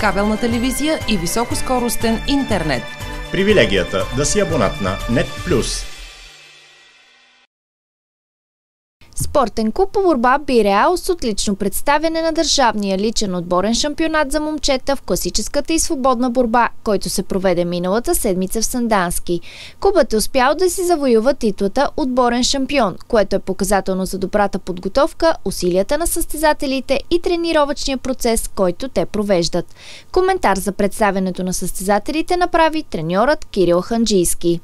кабелна телевизия и високоскоростен интернет. Привилегията да си абонат на NET+. Спортен клуб по борба Биреал с отлично представяне на държавния личен отборен шампионат за момчета в класическата и свободна борба, който се проведе миналата седмица в Сандански. Клубът е успял да си завоюва титлата отборен шампион, което е показателно за добрата подготовка, усилията на състезателите и тренировъчния процес, който те провеждат. Коментар за представянето на състезателите направи треньорът Кирил Ханджийски.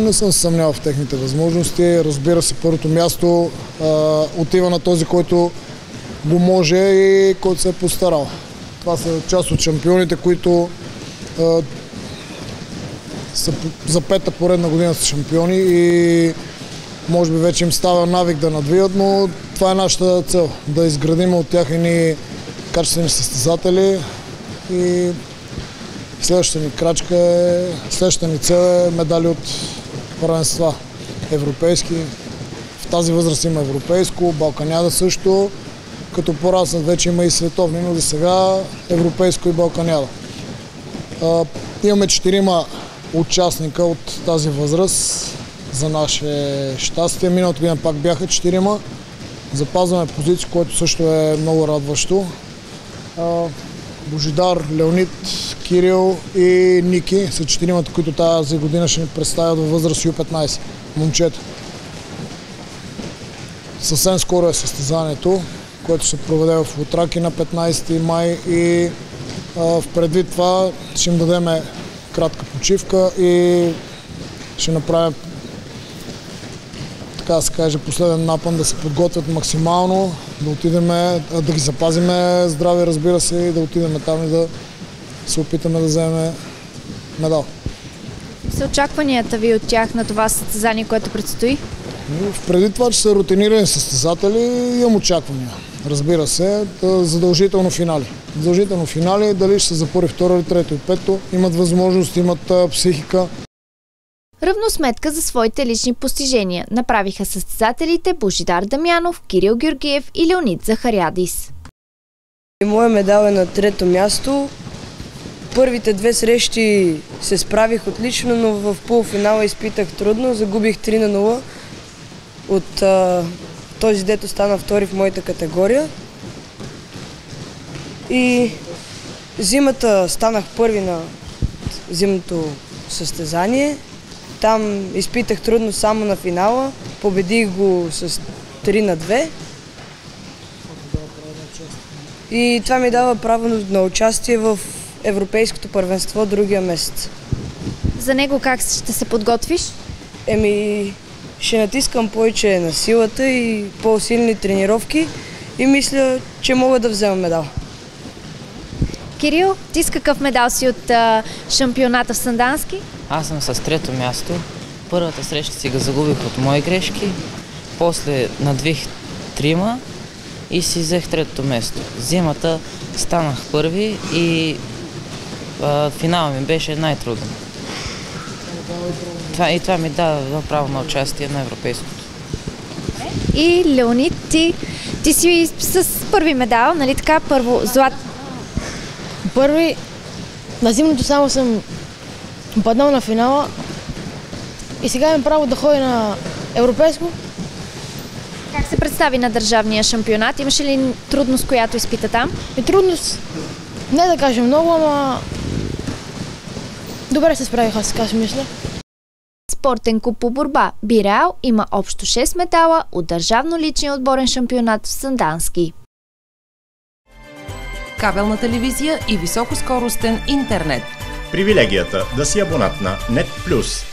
Не съм съмнял в техните възможности. Разбира се, първото място а, отива на този, който го може и който се е постарал. Това са част от шампионите, които а, са за пета поредна година са шампиони и може би вече им става навик да надвият, но това е нашата цел. Да изградим от тях едни качествени състезатели и следващата ни крачка е, следващата ни цел е медали от първенства. Европейски. В тази възраст има европейско, Балканяда също. Като пораснат вече има и световни, но за сега европейско и Балканяда. Имаме четирима участника от тази възраст за наше щастие. Миналата година пак бяха четирима. Запазваме позиция, което също е много радващо. Божидар, Леонид, Кирил и Ники са четиримата, които тази година ще ни представят във възраст Ю-15, момчета. Съвсем скоро е състезанието, което се проведе в Утраки на 15 май и в предвид това ще им дадем кратка почивка и ще направим така да се каже, последен напън да се подготвят максимално, да отидем, да ги запазиме здрави, разбира се, и да отидем там и да се опитаме да вземем медал. Са очакванията ви от тях на това състезание, което предстои? Преди това, че са рутинирани състезатели, имам очаквания. Разбира се, задължително финали. Задължително финали, дали ще са за първи, втори, трети и пето, имат възможност, имат психика. Равносметка за своите лични постижения направиха състезателите Божидар Дамянов, Кирил Георгиев и Леонид Захарядис. Моя медал е на трето място. Първите две срещи се справих отлично, но в полуфинала изпитах трудно. Загубих 3 на 0 от а, този дето стана втори в моята категория. И зимата станах първи на зимното състезание. Там изпитах трудно само на финала. Победих го с 3 на 2. И това ми дава право на участие в Европейското първенство другия месец. За него как ще се подготвиш? Еми, ще натискам повече на силата и по-силни тренировки и мисля, че мога да взема медал. Кирил, ти с какъв медал си от а, шампионата в Сандански? Аз съм с трето място. Първата среща си го загубих от мои грешки. После надвих трима и си взех третото место. Зимата станах първи и финала ми беше най-труден. Това, и това ми дава право на участие на европейското. И Леонид, ти, ти си с първи медал, нали така? Първо злат. Първи на зимното само съм паднал на финала и сега имам право да ходя на европейско. Как се представи на държавния шампионат? Имаше ли трудност, която изпита там? И трудност, не да кажа много, ама Добре се справих, аз така си мисля. Спортен куп по борба Бирал има общо 6 метала от държавно личния отборен шампионат в Сандански. Кабелна телевизия и високоскоростен интернет. Привилегията да си абонат на NET+.